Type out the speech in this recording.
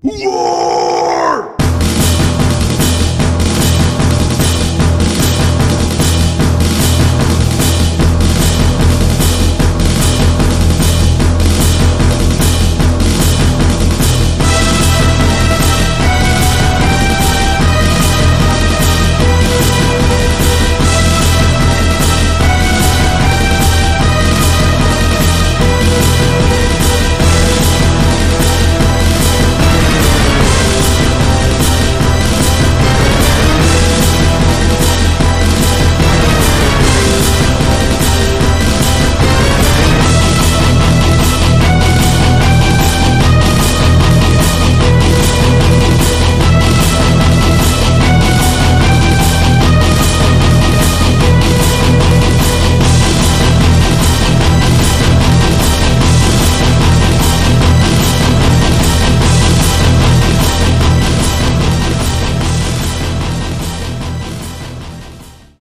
Whoa!